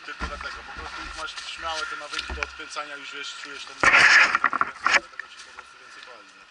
odkręcać. tylko dlatego. Po prostu już masz śmiałe te nawyki do odkręcania, już wiesz, czujesz ten dlatego ci po prostu więcej pali, nie?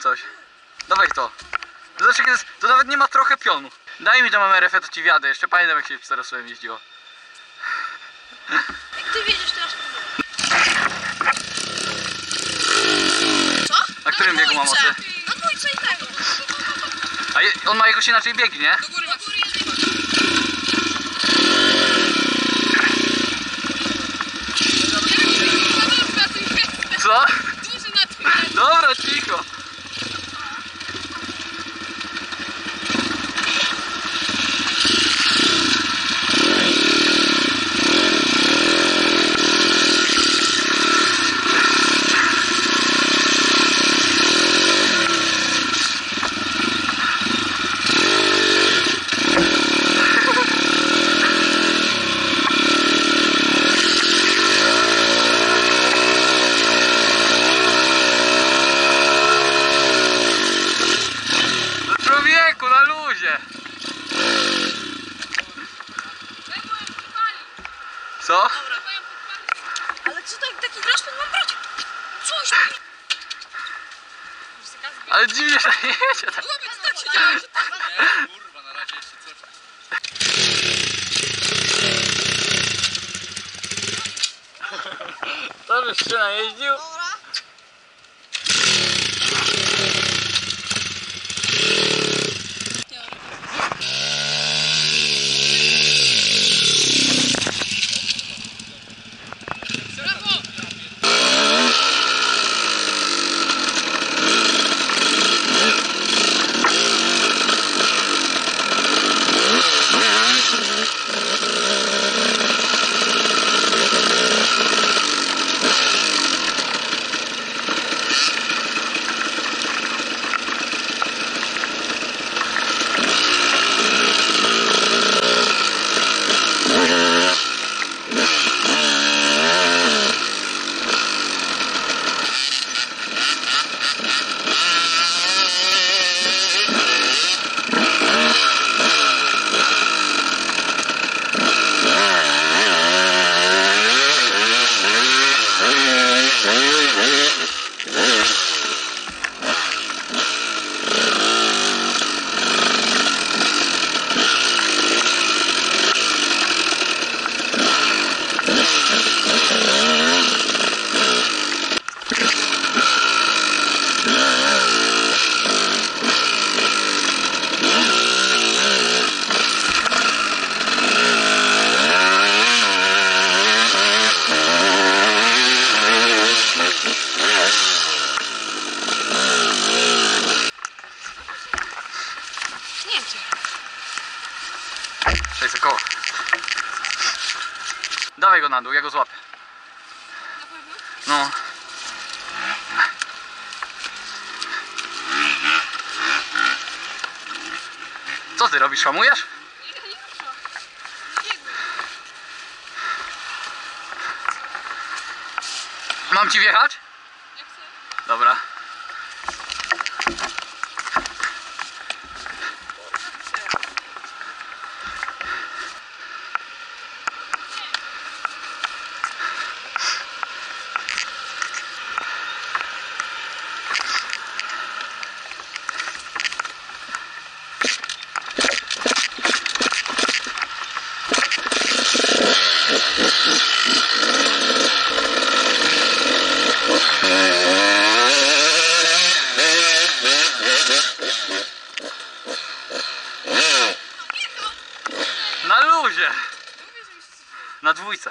Coś. Dawaj to. Zobacz jest, to nawet nie ma trochę pionu. Daj mi tą MRF, to ci wjadę. Jeszcze pamiętam jak się czterosłem jeździło. Jak ty wiedziesz teraz Co? Na którym biegu ma mocy? Na dwójce i tego. A je, on ma jakoś inaczej biegi, nie? Do góry, do góry Co? Duży na. Dobra, cicho. 嘿嘿小崽 Co ty robisz, hamujesz? Mam ci wjechać? Dobra. Na dwójce.